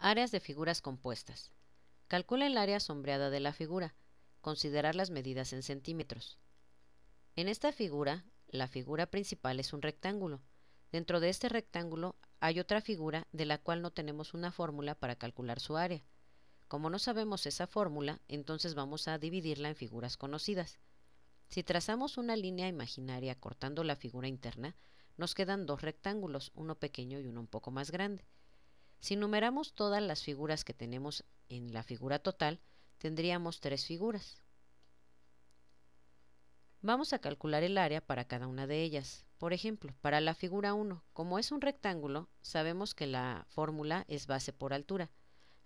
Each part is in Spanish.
Áreas de figuras compuestas. Calcula el área sombreada de la figura. Considerar las medidas en centímetros. En esta figura, la figura principal es un rectángulo. Dentro de este rectángulo hay otra figura de la cual no tenemos una fórmula para calcular su área. Como no sabemos esa fórmula, entonces vamos a dividirla en figuras conocidas. Si trazamos una línea imaginaria cortando la figura interna, nos quedan dos rectángulos, uno pequeño y uno un poco más grande. Si numeramos todas las figuras que tenemos en la figura total, tendríamos tres figuras. Vamos a calcular el área para cada una de ellas. Por ejemplo, para la figura 1, como es un rectángulo, sabemos que la fórmula es base por altura.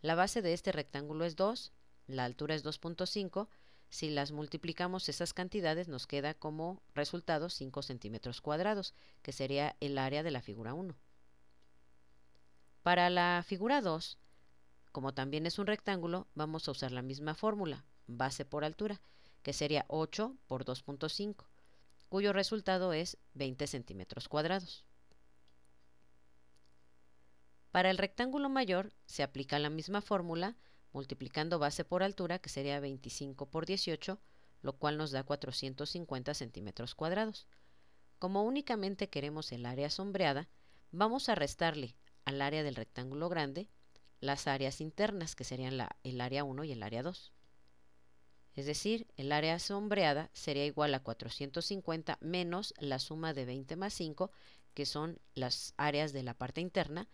La base de este rectángulo es 2, la altura es 2.5. Si las multiplicamos esas cantidades nos queda como resultado 5 centímetros cuadrados, que sería el área de la figura 1. Para la figura 2, como también es un rectángulo, vamos a usar la misma fórmula, base por altura, que sería 8 por 2.5, cuyo resultado es 20 centímetros cuadrados. Para el rectángulo mayor se aplica la misma fórmula, multiplicando base por altura, que sería 25 por 18, lo cual nos da 450 centímetros cuadrados. Como únicamente queremos el área sombreada, vamos a restarle al área del rectángulo grande las áreas internas, que serían el área 1 y el área 2. Es decir, el área sombreada sería igual a 450 menos la suma de 20 más 5, que son las áreas de la parte interna,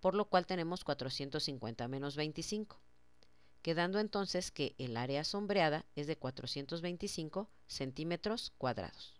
por lo cual tenemos 450 menos 25, quedando entonces que el área sombreada es de 425 centímetros cuadrados.